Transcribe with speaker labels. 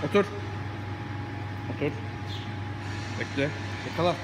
Speaker 1: Otur. Otur. Bekle. Yakala.